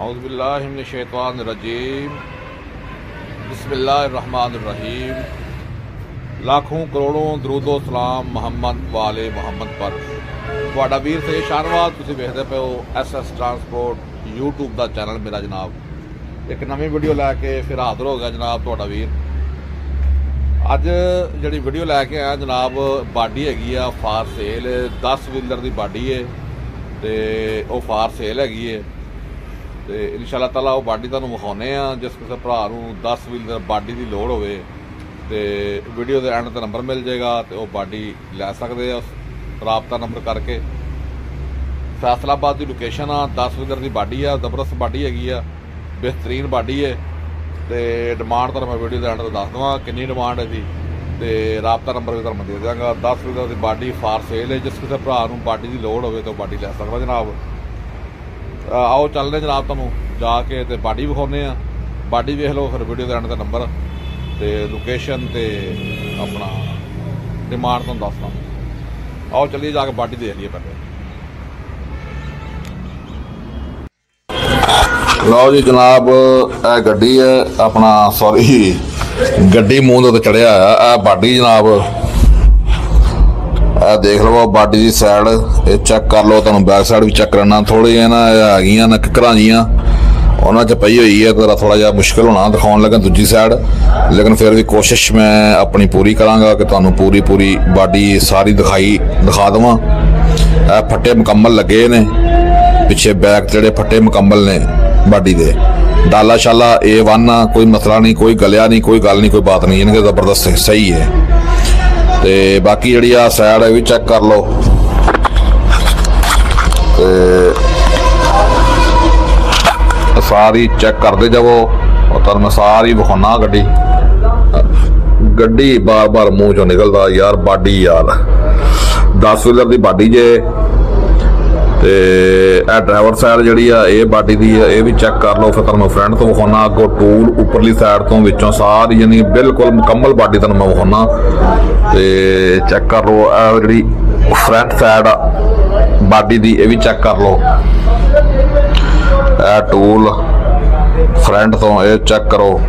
أعوذ بالله من الشيطان الرجیم بسم اللہ الرحمن الرحیم لاکھوں ਕਰੋੜੋਂ درود و سلام محمد والے محمد پر. ਤੁਹਾਡਾ ਵੀਰ ਸੇ ਸ਼ਾਨਵਾਰ ਤੁਸੀਂ ਵੇਖਦੇ ਪਏ ਹੋ ਐਸਐਸ ਟਰਾਂਸਪੋਰਟ YouTube ਦਾ ਚੈਨਲ ਮੇਰਾ ਜਨਾਬ ਇੱਕ ਨਵੀਂ ਵੀਡੀਓ ਲੈ ਕੇ ਫਿਰ ਹਾਜ਼ਰ ਹੋ ਗਿਆ ਜਨਾਬ ਤੁਹਾਡਾ ਵੀਰ ਅੱਜ ਜਿਹੜੀ ਵੀਡੀਓ ਲੈ ਕੇ ਆਇਆ ਜਨਾਬ ਬਾਡੀ ਹੈਗੀ ਆ ਫਾਰ ਸੇਲ 10 ਵਿਲਰ ਦੀ ਬਾਡੀ ਏ ਤੇ ਉਹ ਫਾਰ ਸੇਲ ਹੈਗੀ ਏ ਤੇ ਇਨਸ਼ਾਅੱਲਾ ਤਾਲਾ ਉਹ ਬਾਡੀ ਤੁਹਾਨੂੰ ਵਿਖਾਉਨੇ ਆ ਜਿਸ ਕਿਸੇ ਭਰਾ ਨੂੰ 10 ਵੀਲਰ ਬਾਡੀ ਦੀ ਲੋੜ ਹੋਵੇ ਤੇ ਵੀਡੀਓ ਦੇ ਐਂਡ ਤੇ ਨੰਬਰ ਮਿਲ ਜਾਏਗਾ ਤੇ ਉਹ ਬਾਡੀ ਲੈ ਸਕਦੇ ਆ ਰਾਬਤਾ ਨੰਬਰ ਕਰਕੇ। ਫੈਸਲਾਬਾਦ ਦੀ ਲੋਕੇਸ਼ਨ ਆ 10 ਵੀਲਰ ਦੀ ਬਾਡੀ ਆ, ਜ਼ਬਰਦਸਤ ਬਾਡੀ ਹੈਗੀ ਆ, ਬਿਹਤਰੀਨ ਬਾਡੀ ਹੈ ਤੇ ਡਿਮਾਂਡ ਤੁਹਾਨੂੰ ਮੈਂ ਵੀਡੀਓ ਦੇ ਐਂਡ ਤੇ ਦੱਸ ਦਵਾਂ ਕਿੰਨੀ ਡਿਮਾਂਡ ਹੈ ਜੀ ਤੇ ਰਾਬਤਾ ਨੰਬਰ ਵੀ ਤੁਹਾਨੂੰ ਦੇ ਦਿਆਂਗਾ। 10 ਵੀਲਰ ਦੀ ਬਾਡੀ ਫਾਰ ਸੇਲ ਹੈ ਜਿਸ ਕਿਸੇ ਭਰਾ ਨੂੰ ਬਾਡੀ ਦੀ ਲੋੜ ਹੋਵੇ ਤਾਂ ਉਹ ਬਾਡੀ ਲੈ ਸਕਦਾ ਜਨਾਬ। ਆਓ ਚੱਲਦੇ ਜਨਾਬ ਤੁਹਾਨੂੰ ਜਾ ਕੇ ਤੇ ਬਾਡੀ ਵਿਖਾਉਨੇ ਆ ਬਾਡੀ ਵੇਖ ਲਓ, ਫਿਰ ਵੀਡੀਓ ਦੇ ਐਂਡ ਤੇ ਨੰਬਰ ਤੇ ਲੋਕੇਸ਼ਨ ਤੇ ਆਪਣਾ ਡਿਮਾਂਡ ਤੁਹਾਨੂੰ ਦੱਸਦਾ ਆਓ ਚੱਲੀਏ ਜਾ ਕੇ ਬਾਡੀ ਦੇਖ ਲਈਏ ਪਹਿਲੇ। ਲਓ ਜੀ ਜਨਾਬ, ਇਹ ਗੱਡੀ ਹੈ ਆਪਣਾ ਸੌਰੀ ਗੱਡੀ ਮੂੰਹ ਦੇ ਉੱਤੇ ਚੜਿਆ ਆ ਇਹ ਬਾਡੀ ਜਨਾਬ ਇਹ ਦੇਖ ਲਓ ਬਾਡੀ ਦੀ ਸਾਈਡ ਇਹ ਚੈੱਕ ਕਰ ਲਓ, ਤੁਹਾਨੂੰ ਬੈਕ ਸਾਈਡ ਵੀ ਚੈੱਕ ਕਰਨਾ ਥੋੜੀ ਜਿਹਾ ਨਾ ਆ ਗਈਆਂ ਨਾ ਕਿਕਰਾਂ ਜੀਆਂ। ਉਹਨਾਂ 'ਚ ਪਈ ਹੋਈ ਹੈ ਤੇਰਾ ਥੋੜਾ ਜਿਹਾ ਮੁਸ਼ਕਲ ਹੋਣਾ ਦਿਖਾਉਣ ਲੱਗਾ ਦੂਜੀ ਸਾਈਡ ਲੇਕਿਨ ਫਿਰ ਵੀ ਕੋਸ਼ਿਸ਼ ਮੈਂ ਆਪਣੀ ਪੂਰੀ ਕਰਾਂਗਾ ਕਿ ਤੁਹਾਨੂੰ ਪੂਰੀ ਪੂਰੀ ਬਾਡੀ ਸਾਰੀ ਦਿਖਾਈ, ਦਿਖਾ ਦਵਾਂ। ਇਹ ਫੱਟੇ ਮੁਕੰਮਲ ਲੱਗੇ ਨੇ। ਪਿੱਛੇ ਬੈਕ ਜਿਹੜੇ ਫੱਟੇ ਮੁਕੰਮਲ ਨੇ ਬਾਡੀ ਦੇ। ਡਾਲਾ ਸ਼ਾਲਾ A1 ਆ, ਕੋਈ ਮਸਲਾ ਨਹੀਂ, ਕੋਈ ਗਲਿਆ ਨਹੀਂ, ਕੋਈ ਗੱਲ ਨਹੀਂ, ਕੋਈ ਬਾਤ ਨਹੀਂ। ਇਹਨਾਂ ਦਾ ਜ਼ਬਰਦਸਤ ਸਹੀ ਹੈ। ਤੇ ਬਾਕੀ ਜਿਹੜੀ ਆ ਸਾਈਡ ਇਹ ਵੀ ਚੈੱਕ ਕਰ ਲਓ। ਤੇ ਸਾਰੀ ਚੈੱਕ ਕਰਦੇ ਜਾਵੋ। ਤੁਹਾਨੂੰ ਮੈਂ ਸਾਰੀ ਵਿਖਾਉਣਾ ਗੱਡੀ। ਗੱਡੀ ਬਾਰ-ਬਾਰ ਮੂੰਹ ਚੋਂ ਨਿਕਲਦਾ, ਯਾਰ ਬਾਡੀ ਯਾਰ। 10 ਵੀਲਰ ਦੀ ਬਾਡੀ ਜੇ। ਤੇ ਇਹ ਡਰਾਈਵਰ ਸਾਈਡ ਜਿਹੜੀ ਆ, ਇਹ ਬਾਡੀ ਦੀ ਆ, ਇਹ ਵੀ ਚੈੱਕ ਕਰ ਲਓ ਫਿਰ ਤੁਹਾਨੂੰ ਫਰੰਟ ਤੋਂ ਵਿਖਾਉਣਾ, ਅੱਗੋਂ ਟੂਲ ਉੱਪਰਲੀ ਸਾਈਡ ਤੋਂ ਵਿੱਚੋਂ ਸਾਰੀ ਯਾਨੀ ਬਿਲਕੁਲ ਮੁਕੰਮਲ ਬਾਡੀ ਤੁਹਾਨੂੰ ਮੈਂ ਵਿਖਾਉਣਾ। ਤੇ ਚੈੱਕ ਕਰ ਲਓ ਇਹ ਜਿਹੜੀ ਫਰੰਟ ਸਾਈਡ ਆ, ਬਾਡੀ ਦੀ, ਇਹ ਵੀ ਚੈੱਕ ਕਰ ਲਓ। ਇਹ ਟੂਲ ਫਰੰਟ ਤੋਂ ਇਹ ਚੈੱਕ ਕਰੋ।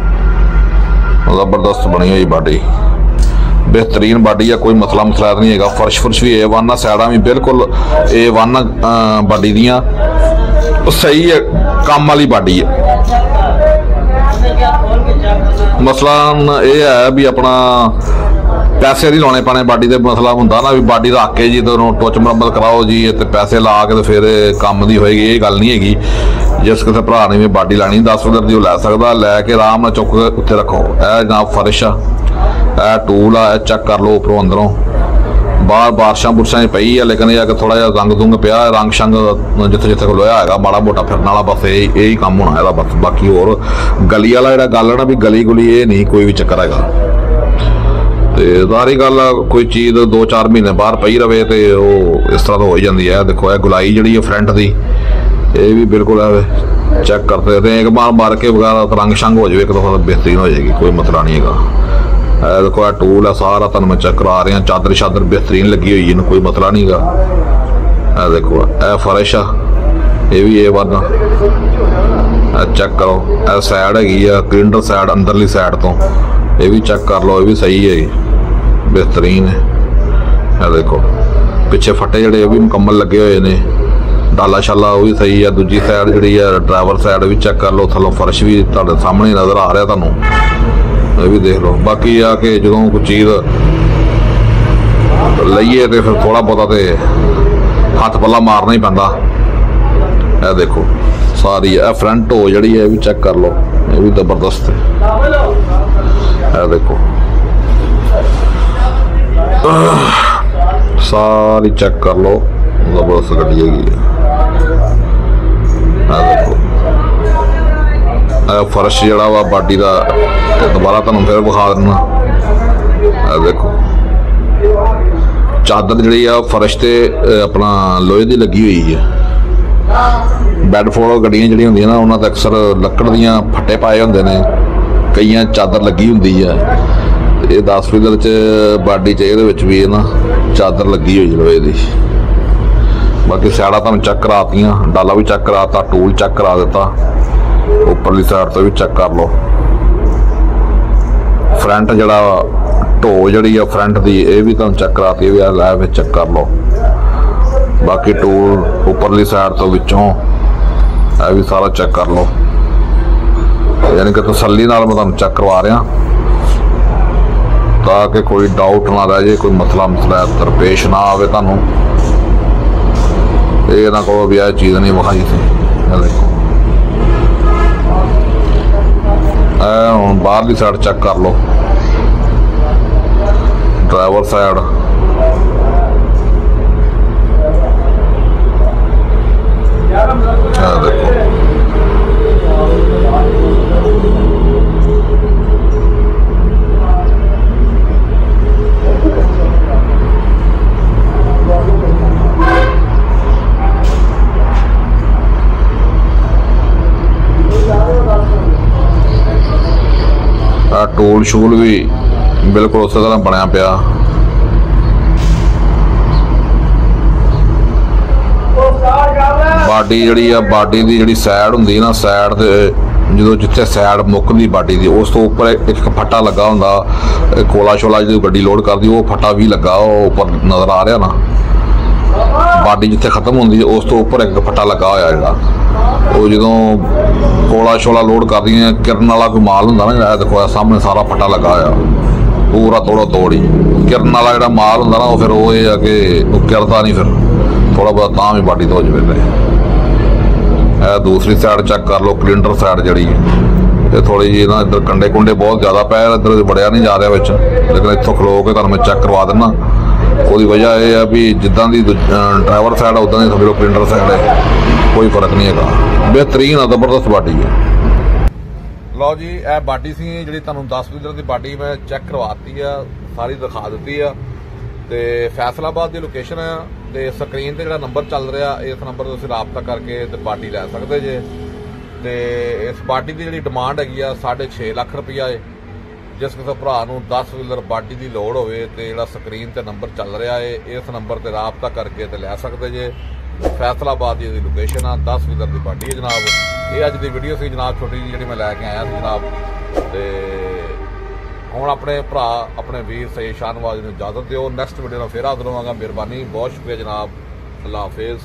ਜ਼ਬਰਦਸਤ ਬਣੀ ਹੋਈ ਬਾਡੀ। ਬਿਹਤਰੀਨ ਬਾਡੀ ਆ, ਕੋਈ ਮਸਲਾ ਮਸਲਾ ਨਹੀਂ ਹੈਗਾ। ਫਰਸ਼ ਫਰਸ਼ ਵੀ A1 ਆ, ਸਾਈਡਾਂ ਵੀ ਬਿਲਕੁਲ A1 ਬਾਡੀ ਦੀਆਂ। ਉਹ ਸਹੀ ਹੈ, ਕੰਮ ਵਾਲੀ ਬਾਡੀ ਹੈ। ਮਸਲਾ ਇਹ ਹੈ ਵੀ ਆਪਣਾ ਪੈਸੇ ਨਹੀਂ ਲਾਉਣੇ ਪੈਣੇ, ਬਾਡੀ ਦੇ ਮਸਲਾ ਹੁੰਦਾ ਨਾ ਵੀ ਬਾਡੀ ਰੱਖ ਕੇ ਜੀ ਤੁਹਾਨੂੰ ਟੁੱਚ ਮੁਰੰਮਤ ਕਰਾਓ ਜੀ, ਤੇ ਪੈਸੇ ਲਾ ਕੇ ਤੇ ਫਿਰ ਕੰਮ ਦੀ ਹੋਏਗੀ, ਇਹ ਗੱਲ ਨਹੀਂ ਹੈਗੀ। ਜਿਸ ਕਿਸੇ ਭਰਾ ਨੇ ਵੀ ਬਾਡੀ ਲਾਣੀ 10 ਵਜੇ ਦੀ ਉਹ ਲੈ ਸਕਦਾ, ਲੈ ਕੇ ਆਰਾਮ ਨਾਲ ਚੁੱਕ ਕੇ ਉੱਥੇ ਰੱਖੋ। ਇਹ ਜਨਾਬ ਫਰਸ਼ ਆ। ਇਹ ਟੂਲ ਆ ਚੈੱਕ ਕਰ ਲਓ ਉਪਰੋਂ, ਅੰਦਰੋਂ। ਬਾਹਰ ਬਾਰਿਸ਼ਾਂ ਬੁਰਸ਼ਾਂ 'ਚ ਪਈ ਆ, ਲੇਕਿਨ ਇਹ ਆ ਕਿ ਥੋੜਾ ਜਿਹਾ ਰੰਗ ਦੁੰਗ ਪਿਆ, ਰੰਗ ਸ਼ੰਗ ਜਿੱਥੇ ਜਿੱਥੇ ਲੋਇਆ ਹੈਗਾ, ਮਾੜਾ ਮੋਟਾ ਫਿਰਨ ਵਾਲਾ ਬਸ ਇਹ ਇਹ ਹੀ ਕੰਮ ਹੋਣਾ ਇਹਦਾ ਬਸ। ਬਾਕੀ ਹੋਰ, ਗਲੀ ਵਾਲਾ ਜਿਹੜਾ ਗੱਲ ਨਾ ਵੀ ਗਲੀ ਗੁਲੀ ਇਹ ਨਹੀਂ, ਕੋਈ ਵੀ ਚੱਕਰ ਹੈਗਾ। ਤੇ ਸਾਰੀ ਗੱਲ ਕੋਈ ਚੀਜ਼ 2-4 ਮਹੀਨੇ ਬਾਹਰ ਪਈ ਰਵੇ ਤੇ ਉਹ ਇਸ ਤਰ੍ਹਾਂ ਤਾਂ ਹੋ ਹੀ ਜਾਂਦੀ ਹੈ ਦੇਖੋ, ਇਹ ਗੁਲਾਈ ਜਿਹੜੀ ਹੈ ਫਰੰਟ ਦੀ, ਇਹ ਵੀ ਬਿਲਕੁਲ ਹੈ ਚੈੱਕ ਕਰਦੇ ਤੇ ਇੱਕ ਮਾਰ ਮਾਰ ਕੇ ਵਗਾਰਾ ਰੰਗ ਸ਼ੰਗ ਹੋ ਜਾਵੇ, ਇੱਕ ਦਫਾ ਬਿਹਤਰੀਨ ਹੋ ਜਾਏਗੀ, ਕੋਈ ਮਤਲਬ ਨਹੀਂ ਹੈਗਾ। ਇਹ ਦੇਖੋ ਇਹ ਟੂਲ ਹੈ, ਸਾਰਾ ਤੁਹਾਨੂੰ ਮੈਂ ਚੈੱਕ ਕਰਾ ਰਿਹਾ, ਚਾਦਰ ਸ਼ਾਦਰ ਬਿਹਤਰੀਨ ਲੱਗੀ ਹੋਈ, ਇਹਨੂੰ ਕੋਈ ਮਸਲਾ ਨਹੀਂਗਾ ਇਹ ਦੇਖੋ, ਇਹ ਫਰਸ਼ ਆ, ਇਹ ਵੀ ਇਹ ਵਰਨਾ ਇਹ ਚੈੱਕ ਕਰੋ, ਇਹ ਸਾਈਡ ਹੈਗੀ ਆ ਕਲਿੰਡਰ ਸਾਈਡ ਅੰਦਰਲੀ ਸਾਈਡ ਤੋਂ। ਇਹ ਵੀ ਚੈੱਕ ਕਰ ਲਓ, ਇਹ ਵੀ ਸਹੀ ਹੈ ਜੀ। ਬਿਹਤਰੀਨ ਹੈ। ਇਹ ਦੇਖੋ, ਪਿੱਛੇ ਫੱਟੇ ਜਿਹੜੇ ਉਹ ਵੀ ਮੁਕੰਮਲ ਲੱਗੇ ਹੋਏ ਨੇ। ਡਾਲਾ ਸ਼ਾਲਾ ਉਹ ਵੀ ਸਹੀ ਆ, ਦੂਜੀ ਸਾਈਡ ਜਿਹੜੀ ਆ ਡਰਾਈਵਰ ਸਾਈਡ ਵੀ ਚੈੱਕ ਕਰ ਲਓ, ਥੱਲੋਂ ਫਰਸ਼ ਵੀ ਤੁਹਾਡੇ ਸਾਹਮਣੇ ਨਜ਼ਰ ਆ ਰਿਹਾ ਤੁਹਾਨੂੰ। ਇਹ ਵੀ ਦੇਖ ਲਓ। ਬਾਕੀ ਆ ਕੇ ਜਦੋਂ ਕੋਈ ਚੀਜ਼ ਲਈਏ ਤੇ ਫਿਰ ਥੋੜਾ ਬਹੁਤਾ ਤੇ ਹੱਥ ਪੱਲਾ ਮਾਰਨਾ ਹੀ ਪੈਂਦਾ। ਇਹ ਦੇਖੋ, ਸਾਰੀ ਇਹ ਫਰੰਟ ਹੋ ਜਿਹੜੀ ਹੈ ਇਹ ਵੀ ਚੈੱਕ ਕਰ ਲਓ। ਇਹ ਵੀ ਜ਼ਬਰਦਸਤ ਹੈ। ਇਹ ਦੇਖੋ। ਸਾਰੀ ਚੈੱਕ ਕਰ ਲਓ। ਜ਼ਬਰਦਸਤ ਗੱਡੀ ਹੈਗੀ ਹੈ। ਇਹ ਦੇਖੋ। ਫਰਸ਼ ਜਿਹੜਾ ਵਾ, ਬਾਡੀ ਦਾ ਦੁਬਾਰਾ ਤੁਹਾਨੂੰ ਫਿਰ ਵਿਖਾ ਦਿੰਦਾ। ਇਹ ਦੇਖੋ ਚਾਦਰ ਜਿਹੜੀ ਆ, ਫਰਸ਼ ਤੇ ਆਪਣਾ ਲੋਹੇ ਦੀ ਲੱਗੀ ਹੋਈ ਹੈ ਬੈੱਡ ਫੋਲੋ ਗੱਡੀਆਂ ਜਿਹੜੀਆਂ ਹੁੰਦੀਆਂ ਨਾ, ਉਹਨਾਂ ਤੇ ਅਕਸਰ ਲੱਕੜ ਦੀਆਂ ਫੱਟੇ ਪਾਏ ਹੁੰਦੇ ਨੇ। ਕਈਆਂ ਚਾਦਰ ਲੱਗੀ ਹੁੰਦੀ ਆ। ਤੇ ਇਹ 10 ਫੀਲਰ ਚ ਬਾਡੀ ਚ, ਇਹਦੇ ਵਿੱਚ ਵੀ ਨਾ ਚਾਦਰ ਲੱਗੀ ਹੋਈ ਲੋਹੇ ਦੀ। ਬਾਕੀ ਸਿਆੜਾ ਤੁਹਾਨੂੰ ਚੈੱਕ ਕਰਾਤੀਆਂ ਡਾਲਾ ਵੀ ਚੈੱਕ ਕਰਾਤਾ ਟੂਲ ਚੈੱਕ ਕਰਾ ਦਿੱਤਾ। ਉੱਪਰਲੀ ਸਾਈਡ ਤੋਂ ਵੀ ਚੈੱਕ ਕਰ ਲਓ। ਫਰੰਟ ਜਿਹੜਾ ਢੋ ਜਿਹੜੀ ਆ ਫਰੰਟ ਦੀ, ਇਹ ਵੀ ਤੁਹਾਨੂੰ ਚੈੱਕ ਕਰਾਤੀ ਵੀ ਆ ਲੈ ਵਿੱਚ ਚੈੱਕ ਕਰ ਲਓ। ਬਾਕੀ ਟੂਲ ਉੱਪਰਲੀ ਸਾਈਡ ਤੋਂ ਵਿੱਚੋਂ ਇਹ ਵੀ ਸਾਰਾ ਚੈੱਕ ਕਰ ਲਓ। ਯਾਨੀ ਕਿ ਤਸੱਲੀ ਨਾਲ ਮੈਂ ਤੁਹਾਨੂੰ ਚੈੱਕ ਕਰਵਾ ਰਿਹਾ। ਤਾਂ ਕਿ ਕੋਈ ਡਾਊਟ ਨਾ ਰਹਿ ਜੇ ਕੋਈ ਮਸਲਾ ਮਸਲਾ ਦਰਪੇਸ਼ ਨਾ ਆਵੇ ਤੁਹਾਨੂੰ। ਇਹ ਨਾ ਕਹੋ ਵੀ ਇਹ ਚੀਜ਼ ਨਹੀਂ ਵਿਖਾਈ ਸੀ। ਇਹ ਦੇਖੋ ਇਹ ਹੁਣ ਬਾਹਰਲੀ ਸਾਈਡ ਚੈੱਕ ਕਰ ਲਓ। ਡਰਾਈਵਰ ਸਾਈਡ ਇਹ ਦੇਖੋ। ਟੋਲ ਸ਼ੂਲ ਵੀ ਬਿਲਕੁਲ ਉਸੇ ਤਰ੍ਹਾਂ ਬਣਿਆ ਪਿਆ। ਬਾਡੀ ਜਿਹੜੀ ਆ, ਬਾਡੀ ਦੀ ਜਿਹੜੀ ਸਾਈਡ ਹੁੰਦੀ ਨਾ ਸਾਈਡ ਤੇ ਜਦੋਂ ਜਿੱਥੇ ਸਾਈਡ ਮੁੱਕਦੀ ਬਾਡੀ ਦੀ, ਉਸ ਤੋਂ ਉੱਪਰ ਇੱਕ ਫੱਟਾ ਲੱਗਾ ਹੁੰਦਾ ਕੋਲਾ ਸ਼ੋਲਾ ਜਦੋਂ ਗੱਡੀ ਲੋਡ ਕਰਦੀ, ਉਹ ਫੱਟਾ ਵੀ ਲੱਗਾ, ਉਹ ਉੱਪਰ ਨਜ਼ਰ ਆ ਰਿਹਾ ਨਾ। ਬਾਡੀ ਜਿੱਥੇ ਖਤਮ ਹੁੰਦੀ, ਉਸ ਤੋਂ ਉੱਪਰ ਇੱਕ ਫੱਟਾ ਲੱਗਾ ਹੋਇਆ ਜਿਹੜਾ। ਉਹ ਜਦੋਂ ਕੋਲਾ ਸ਼ੋਲਾ ਲੋਡ ਕਰਦੀਆਂ ਕਿਰਨ ਵਾਲਾ ਕੋਈ ਮਾਲ ਹੁੰਦਾ ਨਾ ਜਿਹੜਾ ਦੇਖੋ ਸਾਹਮਣੇ ਸਾਰਾ ਫੱਟਾ ਲੱਗਾ ਹੋਇਆ। ਪੂਰਾ ਤੋੜੋ ਤੋੜੀ। ਕਿਰਨ ਵਾਲਾ ਜਿਹੜਾ ਮਾਲ ਹੁੰਦਾ ਨਾ ਉਹ ਫਿਰ ਉਹ ਇਹ ਆ ਕਿ ਉਹ ਕਿਰਦਾ ਨਹੀਂ ਫਿਰ। ਥੋੜਾ ਬਹੁਤ ਤਾਂ ਵੀ ਬਾਡੀ ਤੋਂ ਹੋ ਜਵੇ ਇਹ ਦੂਸਰੀ ਸਾਈਡ ਚੈੱਕ ਕਰ ਲਓ ਕਲਿੰਡਰ ਸਾਈਡ ਜਿਹੜੀ ਹੈ। ਇਹ ਥੋੜੀ ਜਿਹੀ ਨਾ ਇੱਧਰ ਕੰਡੇ ਕੁੰਡੇ ਬਹੁਤ ਜ਼ਿਆਦਾ ਪੈ ਆ, ਇੱਧਰ ਵੜਿਆ ਨਹੀਂ ਜਾ ਰਿਹਾ ਵਿੱਚ। ਲੇਕਿਨ ਇੱਥੋਂ ਖਲੋ ਕੇ ਤੁਹਾਨੂੰ ਮੈਂ ਚੈੱਕ ਕਰਵਾ ਦਿੰਦਾ ਉਹਦੀ ਵਜ੍ਹਾ ਇਹ ਆ ਵੀ ਜਿੱਦਾਂ ਦੀ ਡਰਾਈਵਰ ਸਾਈਡ ਆ ਉਦਾਂ ਦੀ ਸਮਝ ਕਲਿੰਡਰ ਸਾਈਡ ਹੈ ਕੋਈ ਫ਼ਰਕ ਨਹੀਂ ਹੈਗਾ। ਬਿਹਤਰੀਨ ਆ, ਜ਼ਬਰਦਸਤ ਬਾਡੀ ਹੈ। ਲਓ ਜੀ, ਇਹ ਬਾਡੀ ਸੀ, ਜਿਹੜੀ ਤੁਹਾਨੂੰ 10 ਲੀਟਰ ਦੀ ਬਾਡੀ ਮੈਂ ਚੈੱਕ ਕਰਵਾਤੀ ਆ, ਸਾਰੀ ਦਿਖਾ ਦਿੱਤੀ ਆ। ਤੇ ਫੈਸਲਾਬਾਦ ਦੀ ਲੋਕੇਸ਼ਨ ਆ, ਤੇ ਸਕਰੀਨ ਤੇ ਜਿਹੜਾ ਨੰਬਰ ਚੱਲ ਰਿਹਾ, ਇਸ ਨੰਬਰ ਤੇ ਤੁਸੀਂ ਰਾਬਤਾ ਕਰਕੇ ਤੇ ਬਾਡੀ ਲੈ ਸਕਦੇ ਜੇ। ਤੇ ਇਸ ਬਾਡੀ ਦੀ ਜਿਹੜੀ ਡਿਮਾਂਡ ਹੈਗੀ ਆ 6.5 ਲੱਖ ਰੁਪਈਆ ਏ। ਜਿਸ ਕਿਸੇ ਭਰਾ ਨੂੰ 10 ਵੀਲਰ ਬਾਡੀ ਦੀ ਲੋੜ ਹੋਵੇ ਤੇ ਜਿਹੜਾ ਸਕਰੀਨ ਤੇ ਨੰਬਰ ਚੱਲ ਰਿਹਾ ਏ, ਇਸ ਨੰਬਰ ਤੇ ਰਾਬਤਾ ਕਰਕੇ ਤੇ ਲੈ ਸਕਦੇ ਜੇ। ਫੈਸਲਾਬਾਦ ਦੀ ਇਹਦੀ ਲੋਕੇਸ਼ਨ ਆ 10 ਵੀਲਰ ਦੀ ਬਾਡੀ ਹੈ ਜਨਾਬ। ਇਹ ਅੱਜ ਦੀ ਵੀਡੀਓ ਸੀ ਜਨਾਬ, ਛੋਟੀ ਜਿਹੀ ਜਿਹੜੀ ਮੈਂ ਲੈ ਕੇ ਆਇਆ ਸੀ ਜਨਾਬ। ਤੇ ਹੁਣ ਆਪਣੇ ਭਰਾ, ਆਪਣੇ ਵੀਰ ਸਹੀ ਸ਼ਾਨਵਾਜ ਨੂੰ ਇਜਾਜ਼ਤ ਦਿਓ। ਨੈਕਸਟ ਵੀਡੀਓ ਨਾਲ ਫੇਰ ਹਾਜ਼ਰ ਹੋਵਾਂਗਾ। ਮਿਹਰਬਾਨੀ, ਬਹੁਤ ਸ਼ੁਕਰੀਆ ਜਨਾਬ। ਅੱਲਾ ਹਾਫਿਜ਼।